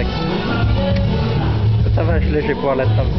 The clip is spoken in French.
sac. Ça va, je je vais pouvoir l'attraper.